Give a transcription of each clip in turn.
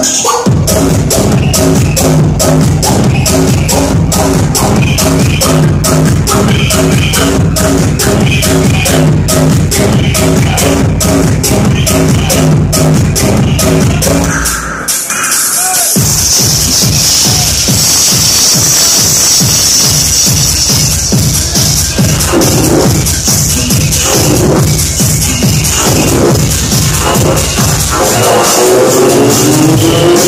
What?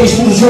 Três mundos de